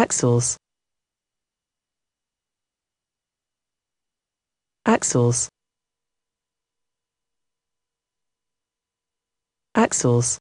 axles. Axles. Axles.